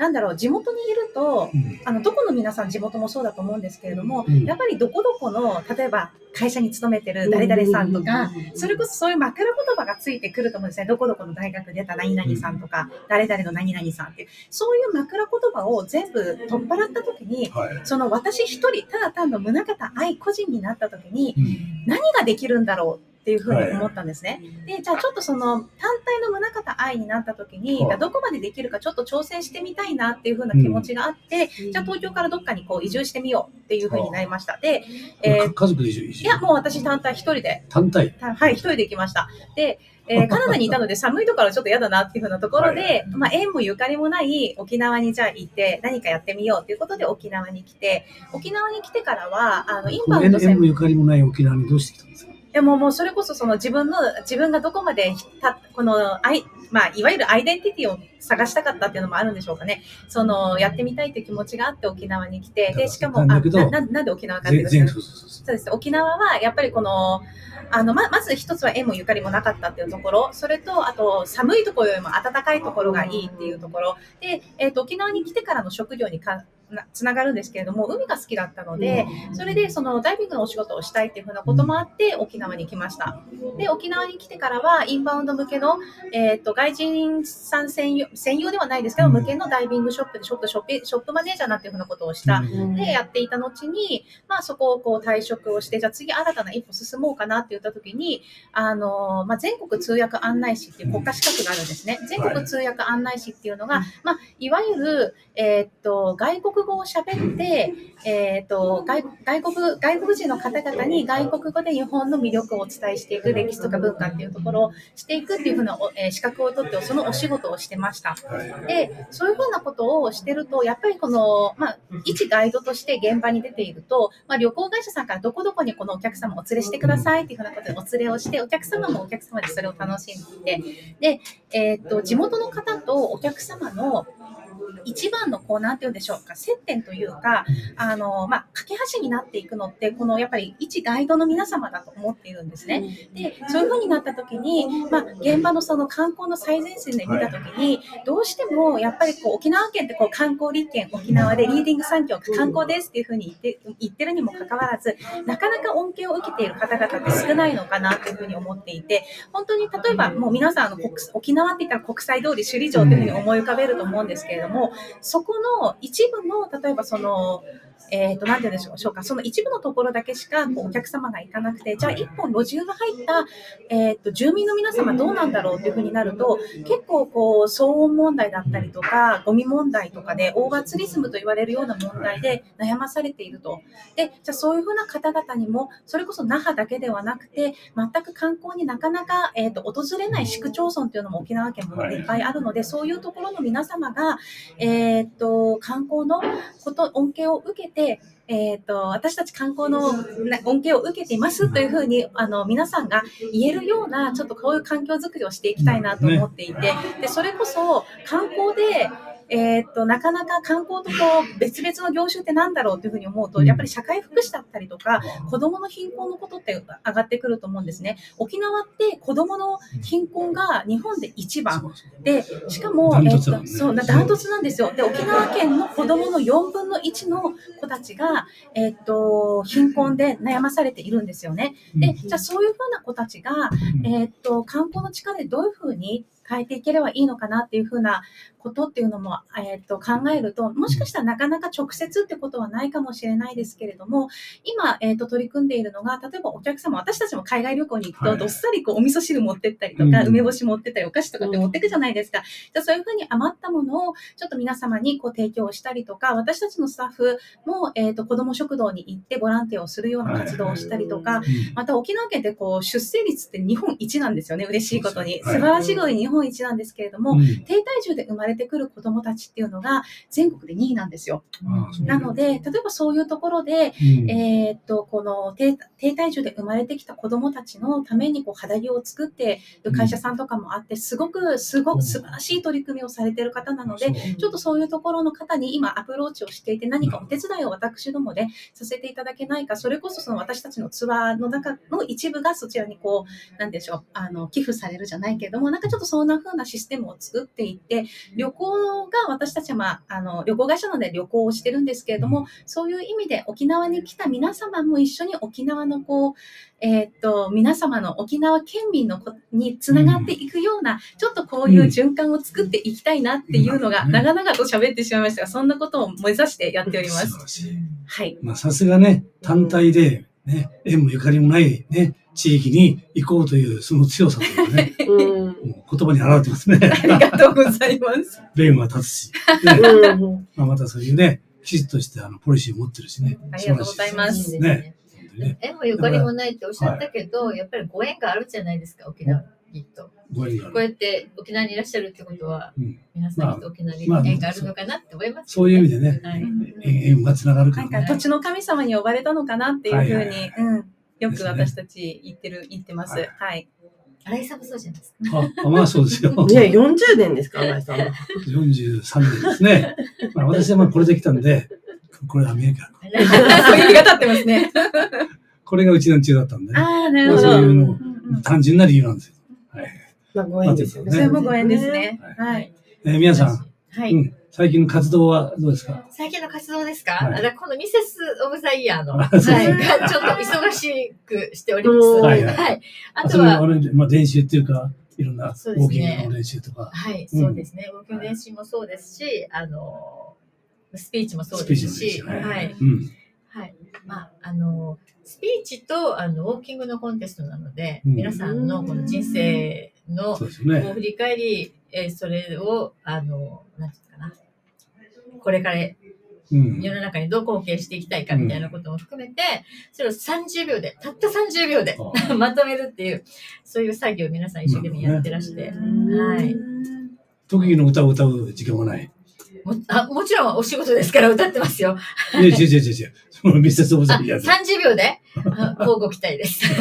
なんだろう、地元にいると、うん。あの、どこの皆さん地元もそうだと思うんですけれども、うん。やっぱりどこどこの、例えば会社に勤めてる誰々さんとか、それこそそういう枕言葉がついてくると思うんですね。どこどこの大学出た何々さんとか、誰々の何々さんっていう、そういう枕言葉を全部取っ払った時に、はい。その私一人、ただ単の宗像愛個人になった時に、うん。何ができるんだろうっていうふうに思ったんですね。で、じゃあちょっとその単体の宗像愛になった時に、はい。どこまでできるかちょっと挑戦してみたいなっていうふうな気持ちがあって、じゃあ東京からどっかにこう移住してみようっていうふうになりました。で、えーか家族で一緒一緒い。や、もう私単体一人で、単体。たはい、一人で行きました。で、えー カナダにいたので寒いところはちょっと嫌だなっていうふうなところはいはい。で、まあ、縁もゆかりもない沖縄にじゃあ行って何かやってみようということで沖縄に来て、沖縄に来てからは、あの、インバウンド縁縁もゆかりもない沖縄にどうしてきたんですか？いやもうもうそれこそその自分の自分がどこまでたこのアイまあいわゆるアイデンティティを探したかったっていうのもあるんでしょうかね。そのやってみたいという気持ちがあって沖縄に来てでしかもあなななんで沖縄かっていうとそうです。沖縄はやっぱりこのあのままず一つは縁もゆかりもなかったっていうところ。それとあと寒いところよりも暖かいところがいいっていうところ。で、えー、と沖縄に来てからの職業にかなつながるんですけれども海が好きだったので、それでそのダイビングのお仕事をしたいっていうふうなこともあって沖縄に来ました。で、沖縄に来てからはインバウンド向けの、えっ、と、外人さん専用、専用ではないですけど、うん向けのダイビングショップでちょっとショップショップマネージャーなんていうふうなことをした。うんで、やっていた後に、まあそこをこう退職をして、じゃあ次新たな一歩進もうかなって言った時に、あの、まあ全国通訳案内士っていう国家資格があるんですね。全国通訳案内士っていうのが、まあいわゆる、えーっと、外国語を喋って、えーっと外、外国、外国人の方々に外国語で日本の魅力をお伝えしていく歴史とか文化っていうところをしていくっていうふうなお、えー資格を取って、そのお仕事をしてました。はいで、そういうふうなことをしてると、やっぱりこの、まあ、一ガイドとして現場に出ていると、まあ、旅行会社さんからどこどこにこのお客様をお連れしてくださいっていうふうなことでお連れをして、お客様もお客様でそれを楽しんでで、えーっと、地元の方とお客様の一番のこう、なんて言うんでしょうか、接点というか、あの、まあ、架け橋になっていくのって、このやっぱり一ガイドの皆様だと思っているんですね。で、そういう風になった時に、まあ、現場のその観光の最前線で見た時に、どうしてもやっぱりこう沖縄県ってこう観光立県沖縄でリーディング産業観光ですっていう風に言って言ってるにもかかわらず、なかなか恩恵を受けている方々って少ないのかなっていう風に思っていて、本当に例えばもう皆さんあの国沖縄って言ったら国際通り首里城っていう風に思い浮かべると思うんですけれども、そこの一部の例えばそのえっ、と、なんて言うんでしょうか、その一部のところだけしかお客様が行かなくて、じゃあ一本路地が入った、えっ、と、住民の皆様どうなんだろうっていうふうになると、結構こう、騒音問題だったりとか、ゴミ問題とかで、オーバーツリズムと言われるような問題で悩まされていると。で、じゃあそういうふうな方々にも、それこそ那覇だけではなくて、全く観光になかなか、えっ、と、訪れない市区町村っていうのも沖縄県もいっぱいあるので、そういうところの皆様が、えっ、と、観光のこと、恩恵を受けて、えっ、と、私たち観光の恩恵を受けていますというふうに、あの、皆さんが言えるような、ちょっとこういう環境づくりをしていきたいなと思っていて、で、それこそ観光で、えっと、なかなか観光とこう別々の業種ってなんだろうというふうに思うと、うんやっぱり社会福祉だったりとか、子供の貧困のことって上がってくると思うんですね。沖縄って子供の貧困が日本で一番。で、しかも、えっと、そう、なダントツなんですよ。で、沖縄県の子供の4分の1の子たちが、えっと、貧困で悩まされているんですよね。で、じゃあそういうふうな子たちが、えっと、観光の力でどういうふうに変えていければいいのかなっていうふうなことっていうのも、えっと、考えると、もしかしたらなかなか直接ってことはないかもしれないですけれども、今、えっと、取り組んでいるのが、例えばお客様、私たちも海外旅行に行くと、はい。どっさりこう、お味噌汁持ってったりとか、うん梅干し持ってったり、お菓子とかって持ってくじゃないですか。じゃあそういうふうに余ったものを、ちょっと皆様にこう、提供したりとか、私たちのスタッフも、えっと、子供食堂に行ってボランティアをするような活動をしたりとか、また沖縄県ってこう出生率って日本一なんですよね、嬉しいことに。はい。素晴らしいことに日本一なんですけれども、低体重で生まれてくる子供たちっていうのが全国で2位なんですよ。なので、例えばそういうところで、えーっと、この低低体重で生まれてきた子供たちのためにこう肌着を作っている会社さんとかもあって、すごく、すごく素晴らしい取り組みをされている方なので、ちょっとそういうところの方に今アプローチをしていて何かお手伝いを私どもでさせていただけないか、それこそその私たちのツアーの中の一部がそちらにこう、なんでしょう、あの、寄付されるじゃないけれども、なんかちょっとそんな風なシステムを作っていって、旅行が私たちはまあ、あの、旅行会社なので旅行をしてるんですけれども、そういう意味で沖縄に来た皆様も一緒に沖縄のこう、えーっと、皆様の沖縄県民のこにつながっていくような、ちょっとこういう循環を作っていきたいなっていうのが、うん長々と喋ってしまいましたが、そんなことを目指してやっております。はい。まあ、さすがね、単体で、ね、縁もゆかりもないね、地域に行こうという、その強さというかね、言葉に表れてますね。ありがとうございます。弁は立つし、ねうんまあ、またそういうね、きちっとしてあのポリシーを持ってるしね。ありがとうございますね縁もゆかりもないっておっしゃったけど、やっぱりご縁があるじゃないですか、沖縄にきっと。ご縁がある。こうやって沖縄にいらっしゃるってことは、うん皆さんきっと沖縄にまあ縁があるのかなって思います、そういう意味でね、はい。縁縁がつながるかなんらね。か土地の神様に呼ばれたのかなっていうふうに、はいはいうん。よく私たち言ってる、言ってます。はいはい。新井さんもそうじゃないですか？ああまあそうですよ。ね、40年ですか、新井さんは。43年ですね。まあ、私はまあこれできたんで、これはアメリカ。そういう日が経ってますね。これがうちの中だったんでね。ああ、なるまあほど。そういうの単純な理由なんですよ。はい。まあ、ご縁ですよね。それもご縁ですね。ははい。えー皆さん、はい。うん、最近の活動はどうですか？最近の活動ですか、はいこのミセス・オブ・ザ・イヤーの、あはい、ちょっと忙しくしております。うんはいはいはい。あとはまあ、練習っていうか、いろんなウォーキングの練習とか、はい、うんそうですね。ウォーキング練習もそうですし、あの、スピーチもそうですし。はい。うん。はい。まあ、あの、スピーチと、あの、ウォーキングのコンテストなので、うん皆さんのこの人生のね。を振り返り、えーそれを、あの、なんていうのかな。これからうん。世の中にどう貢献していきたいかみたいなことも含めて、それを30秒で、たった30秒であ まとめるっていう、そういう作業を皆さん一生懸命やってらして、はい。特技の歌を歌う時間はない。もあもちろんお仕事ですから歌ってますよ。いや、違う違う違う。その密接オブザあ、イヤーで。30秒で、あ交互期待です。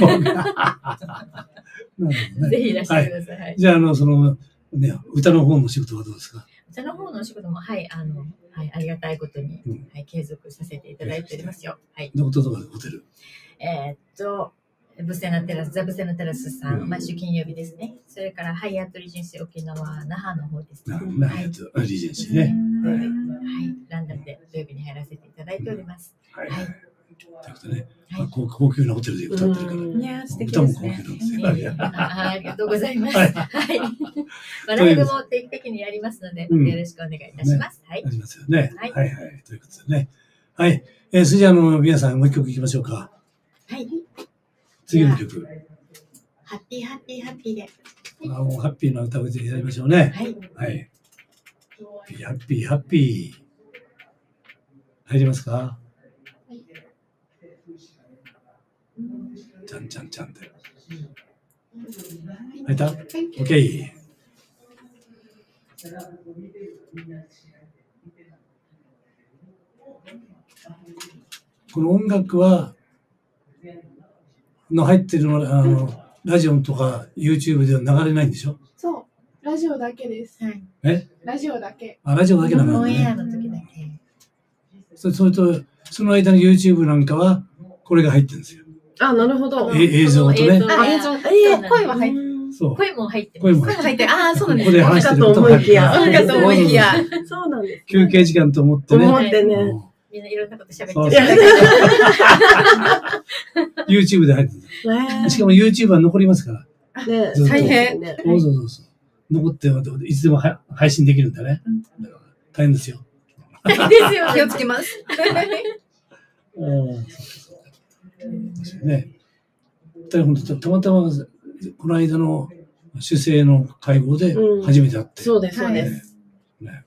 ぜひいらしてください。はいじゃあ、あの、その、ね、歌の方の仕事はどうですか？ちらの方のお仕事も、はい、あの、はい、ありがたいことに、うんはい、継続させていただいておりますよ。はい。どことどこでホテル？えーっと、ブセナテラス、ザ・ブセナテラスさん、うん毎週金曜日ですね。それから、ハイアットリージェンシー沖縄、那覇の方ですね。な、な、えっと、リージェンシーね。はいはい、ランダムで土曜日に入らせていただいております。はい。はいということでね、高高級なホテルで歌ってるから。うんいやー、素敵歌も高級。なんですよ。あありがとうございます。ははいい。まあライブも定期的にやりますので、うんよろしくお願いいたします。はいあ。りますよね。はいはいはい。ということでね。はい。えー、それじゃあ、あの、皆さんもう一曲いきましょうか。はい。次の曲。ハッピーハッピーハッピーで。あもうハッピーな歌を歌っていただきましょうね。はい。はい。ハッピー、ハッピー。入りますか？ちゃんちゃんちゃんで。入った ?OK。この音楽は、の入ってるのは、あの、ラジオとか YouTube では流れないんでしょ？そう、ラジオだけです。はい。え？ラジオだけ。あ、ラジオだけなのオンエアね。の時だけ。そそれと、その間の YouTube なんかは、これが入ってるんですよ。あ、なるほど。え映像とね映像があ、映像、えー声は入ってうんそう。声も入ってます。声も入って、ああ、そうなんですここで話してることが入ってるそうかと思いきや そうなんです。休憩時間と思ってね。思ってね。うんみんないろんなこと喋っちゃそうういやけど。YouTube で入ってねる。しかも YouTube は残りますから。ね大変。ねそうそうそうそう。残って、いつでもは配信できるんだね。大変ですよ。ですよ気をつけます。うんそうそうそうね。ただ本当たまたま、この間の主催の会合でうん初めて会って。そうです、そうです。ね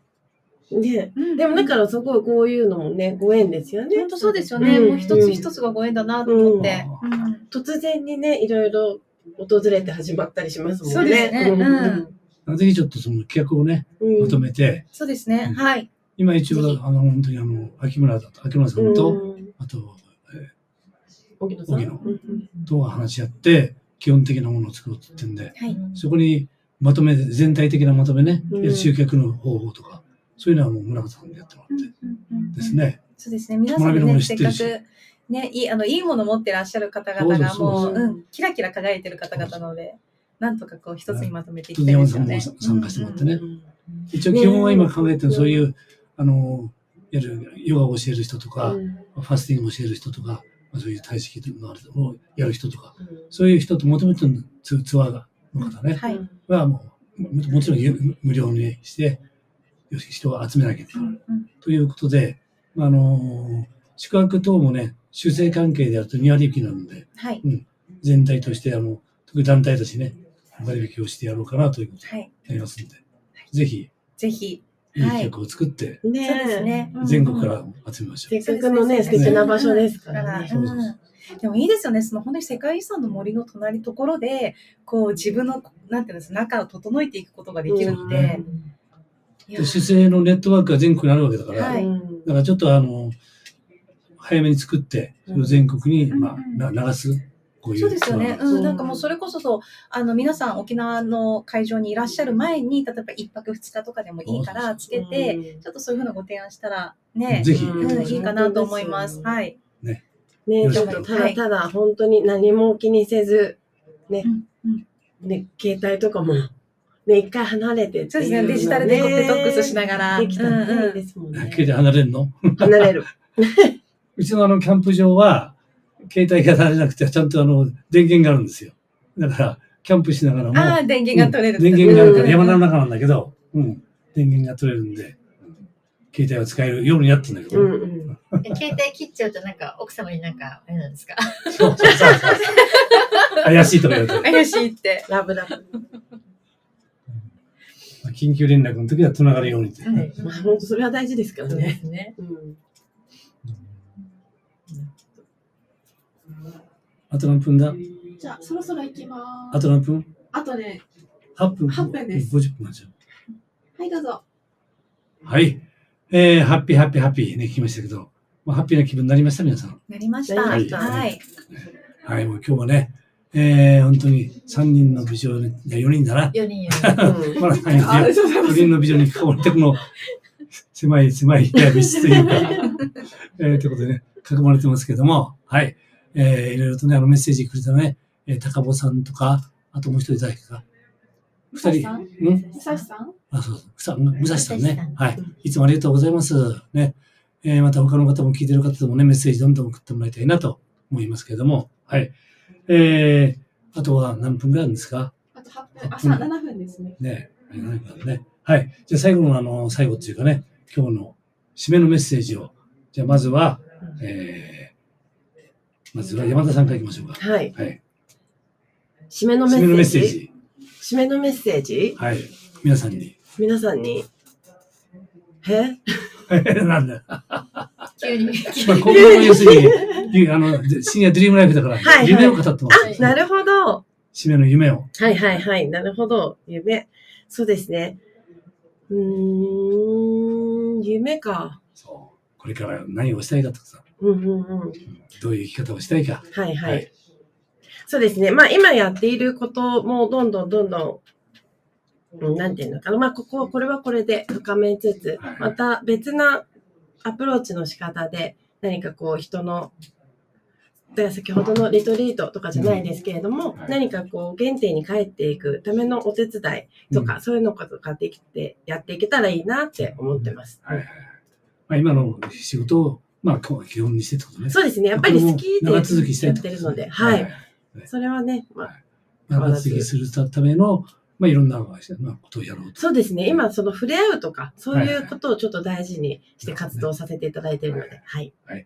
ねでもだからすごいこういうのもね、ご縁ですよね。本当そうですよね。うんもう一つ一つがご縁だなと思って。うんうん突然にね、いろいろ訪れて始まったりしますもんね。そうですねうんぜひちょっとその企画をね、うんまとめて、そうですね。はい。今一応あの、本当にあの、秋村だと、秋村さんと、うんあと、え荻野と話し合って、基本的なものを作ろうって言ってんで、はい。そこにまとめて、全体的なまとめね、うん。集客の方法とか、そういうのはもう村方さんでやってもらってですね。そうですね。皆さんね、せってかく、ね、いい、あの、いいもの持ってらっしゃる方々がもう、そうそうう。ん、キラキラ輝いてる方々なので、なんとかこう一つにまとめていきたい山ですよね。さんも参参加してもらってね。うん一応基本は今考えてるそういう、あの、やる、ヨガを教える人とか、うん。ファスティングを教える人とか、まあそういう体式のあれをやる人とか、うんそういう人と求めてるツツアーの方ね、はい。はもう、ももちろん無無料にして、よし人を集めなきゃいけない。うんということで、まあ、あの、宿泊等もね、修正関係でやると2割引きなので、はい。全体として、あの、特に団体たちね、割引をしてやろうかなということにはい。なりますんで、ぜひ、ぜひ。いい企画を作って、ねそうですね。うん。全国から集めましょう。せっかくのね、素敵な場所ですからね。そうそうそう。うんでもいいですよね。その本当に世界遺産の森の隣のところで、こう自分の、なんていうんです中を整えていくことができるって、いや。で、姿勢のネットワークが全国にあるわけだから、はい。うんだからちょっとあの、早めに作って、それを全国に、うん。まあ、な流す、こういう。そうですよね。うん、なんかもうそれこそそう、あの、皆さん沖縄の会場にいらっしゃる前に、例えば一泊二日とかでもいいからつけて、ちょっとそういうふうなご提案したら、ね、ぜひ、うん、いいかなと思います。はい。ね、よろしくちょっとただただ本当に何も気にせず、ねうんうん、ね、携帯とかも、ね、一回離れてそうですね。デジタルでこうデトックスしながら。できたらいいですもんね。携帯 離れるの？離れる。うちのあの、キャンプ場は、携帯が離れなくて、ちゃんとあの、電源があるんですよ。だから、キャンプしながらも、ああ、電源が取れる。電源があるからうん山の中なんだけど、うん、電源が取れるんで、携帯は使えるようになってんだけど、うんうん。え携帯切っちゃうとなんか奥様になんかあれなんですか？そうそうそうそう。怪しいとか言われて、怪しいって。ラブラブ。緊急連絡の時は繋がるようにって。はいまあ本当それは大事ですからそうでね。すね。うん。あと何分だ？じゃあ、そろそろ行きます。と何分？あとね、?8 分8分です50分なんですよ。はい、どうぞ。はい。えー、ハッピーハッピーハッピーね、聞きましたけど、まあ、ハッピーな気分になりました、皆さん。なりました。なはい。りましたはい、もう今日はね、えー、本当に3人の美女に、いや4人だな。4人やうんまだ3人で、ありがとうございま4す。人の美女に囲まれて、この狭い狭い部室というか、えー、ということでね、囲まれてますけども、はい。えー、いろいろとね、あのメッセージくれたね、えー、高保さんとか、あともう一人誰か、二人、武蔵さん？ん？武蔵さん？あ、そうそう、さ武蔵さんね。はい。いつもありがとうございます。ね。えーまた他の方も聞いてる方でもね、メッセージどんどん送ってもらいたいなと思いますけれども、はい。えー、あとは何分ぐらいあるんですか？あと8分、あ、さ7分ですね。ね。何分ね。はい。じゃあ最後のあの、最後っていうかね、今日の締めのメッセージを、じゃあまずは、えー、まずは山田さんからいきましょうか。はい。はい。締めのメッッセージ。締めのメッセージ？はい。皆さんに。皆さんに。え？なんだよ。急に。まあ、ここも要するに、あの、深夜ドリームライフだから、はいはい夢を語ってます。なるほど。締めの夢を。はいはいはい。なるほど。夢。そうですね。うーん、夢か。そう。これから何をしたいかとかさ、うんうんうん。どういう生き方をしたいか。はいはい。はいそうですね。まあ今やっていることもどんどんどんどん、うん、なんていうのかな。まあここ、これはこれで深めつつはい、また別なアプローチの仕方で何かこう人の、だから先ほどのリトリートとかじゃないですけれども、うんはい何かこう原点に帰っていくためのお手伝いとか、そういうのとかできてやっていけたらいいなって思ってます。はいはいはい。まあ、今の仕事を、まあ、基本にしてってことね。そうですね。やっぱり好きで長続きしたいやってるので、はい。それはね、まあ、長続きするための、まあ、いろんなまあことをやろうと。そうですね。今、その触れ合うとか、そういうことをちょっと大事にして活動させていただいているので、はい。じゃ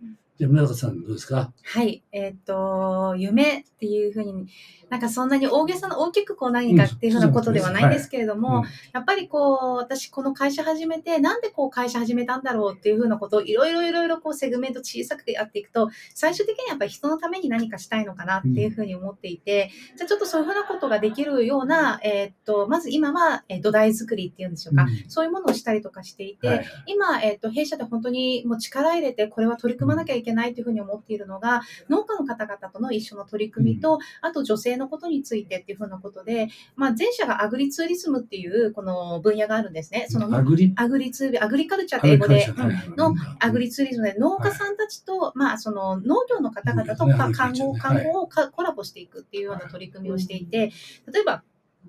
あ、村田さんどうですか？はい。えっ、と、夢っていうふうに、なんかそんなに大げさな、大きくこう何かっていうふうなことではないんですけれども、うん。やっぱりこう、私この会社始めて、なんでこう会社始めたんだろうっていうふうなことをいろいろいろいろこうセグメント小さくやっていくと、最終的にやっぱり人のために何かしたいのかなっていうふうに思っていて、じゃあちょっとそういうふうなことができるような、えっ、と、まず今はえー土台作りっていうんでしょうか、うん。そういうものをしたりとかしていて、はい今、えっと弊社で本当にもう力入れてこれは取り組まなきゃいけないというふうに思っているのが農家の方々との一緒の取り組みと、あと女性のことについてっていうふうなことで、まあ、前者がアグリツーリズムっていうこの分野があるんですね。そのアグリ？アグリツーリアグリカルチャーって英語で、のはいアグリツーリズムで農家さんたちと、まあ、その農業の方々と看護看護をかコラボしていくっていうような取り組みをしていて、例えば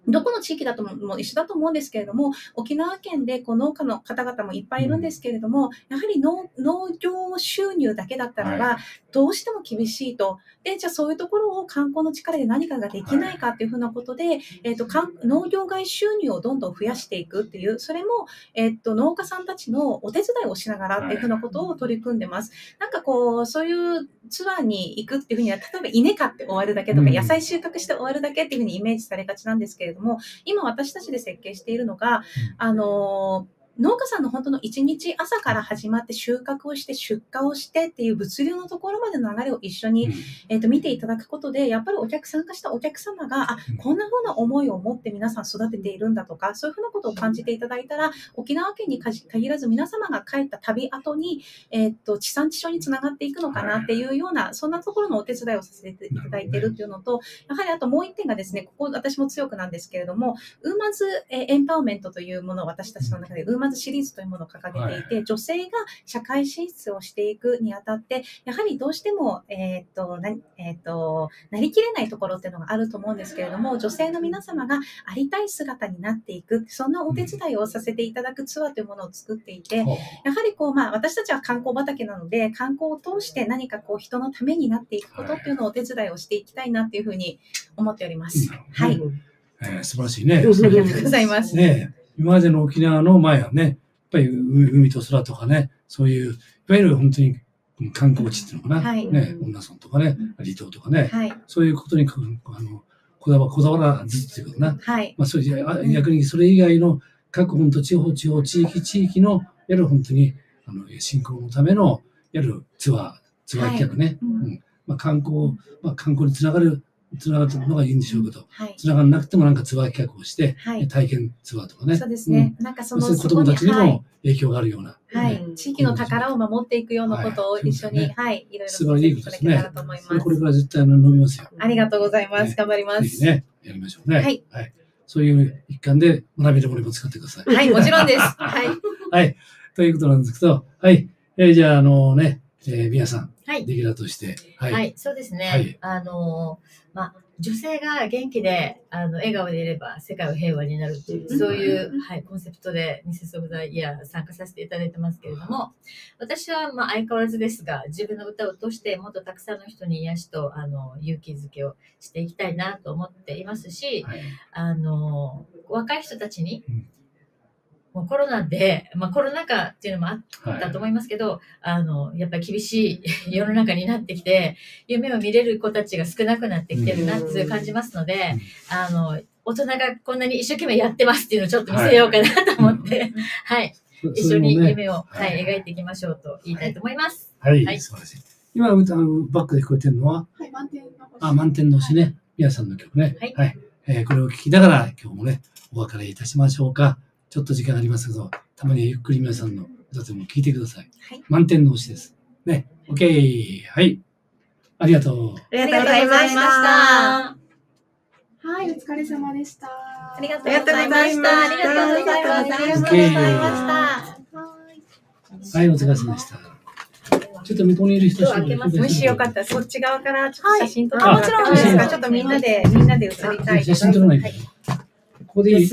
どこの地域だとももう一緒だと思うんですけれども、沖縄県でこう農家の方々もいっぱいいるんですけれども、やはり農農業収入だけだったらば、はどうしても厳しいと。で、じゃあそういうところを観光の力で何かができないかっていうふうなことで、えっ、と、かん農業外収入をどんどん増やしていくっていう、それも、えっ、と、農家さんたちのお手伝いをしながらっていうふうなことを取り組んでます。なんかこう、そういうツアーに行くっていうふうには、例えば稲買って終わるだけとか、うん。野菜収穫して終わるだけっていうふうにイメージされがちなんですけれども、今私たちで設計しているのが、あのー農家さんの本当の一日朝から始まって収穫をして出荷をしてっていう物流のところまでの流れを一緒に、うん。えー、と見ていただくことでやっぱりお客参加したお客様があうんこんな風な思いを持って皆さん育てているんだとかそういうふうなことを感じていただいたら沖縄県に限らず皆様が帰った旅後に、えー、と地産地消につながっていくのかなっていうようなそんなところのお手伝いをさせていただいているっていうのとやはりあともう一点がですねここ私も強くなんですけれどもウーマンズえーエンパワーメントというものを私たちの中でウーマンズシリーズというものを掲げていて、女性が社会進出をしていくにあたってやはりどうしても、えーっとなえーっとなりきれないところっていうのがあると思うんですけれども女性の皆様がありたい姿になっていくそんなお手伝いをさせていただくツアーというものを作っていて、ほうやはりこう、まあ、私たちは観光畑なので、観光を通して何かこう、人のためになっていくことっていうのをお手伝いをしていきたいなっていうふうに思っております。うんはい。えー素晴らしいね。ありがとうございます。ねえ今までの沖縄の前はね、やっぱりう海と空とかね、そういう、いわゆる本当にうん観光地っていうのかな、はい。ね、女村とかね、離島とかね、はい。そういうことにこあのこだわこだわらずっていうかな、はい。まあ、そういうあ逆にそれ以外の各本当地方地方地域地域のいわゆる本当にあの振興のためのいわゆるツアーツアー企画ね、うん。うん。まあ、観光、まあ、観光につながるつながってるのがいいんでしょうけど、はい。つながらなくてもなんかツアー企画をして、はい体験ツアーとかね。そうですね。なんかその、子供たちにも影響があるような。はいうん地域の宝を守っていくようなことを一緒に、はいはい、いろいろ素晴らしいことですねこれ。から絶対あの伸びますよ。ありがとうございます。ね頑張ります。ぜひね、やりましょうね。はい。そういう一環で学べるものも使ってください。はい、もちろんです。はい。はい。ということなんですけど、はい。えーじゃあ、あのね、えー皆さん、はい。レギュラーとして、は。はいい、そうですね。はい。あのーまあ、女性が元気で、あの、笑顔でいれば世界は平和になるっていう、うん。そういう、はい、コンセプトでミセスオブザイヤー参加させていただいてますけれども、私は、まあ、相変わらずですが、自分の歌を通して、もっとたくさんの人に癒しと、あの、勇気づけをしていきたいなと思っていますし、はい。あの、若い人たちにうん、もうコロナで、まあコロナ禍っていうのもあっはいだと思いますけど、あの、やっぱり厳しい 世の中になってきて、夢を見れる子たちが少なくなってきてるなっていう感じますので、あの、大人がこんなに一生懸命やってますっていうのをちょっと見せようかなと思って、はい、そ一緒に夢を、ははい。い、描いていきましょうと言いたいと思います。はい、はい。素晴らしい。今、歌うバックで聞こえてるのは、はい、満点の星。あ、満天の星ね。皆さんの曲ね。はい。えーこれを聞きながら、今日もね、お別れいたしましょうか。ちょっと時間ありますけど、たまにはゆっくり皆さんの歌でも聞いてください。はい満天の星です。ね。OK。はい。ありがとう。ありがとうございました。はい、お疲れ様でした。ありがとうありがとうございましたありがとうございましたありがとうございました。はい。はい、お疲れ様でした。ちょっと向こうにいる人もしよかったら、そっち側からちょっと写真撮ってはいもらってもいいですか？あちょっとみんなで、みんなで写りたい。写真撮らないとはい。ここでいい？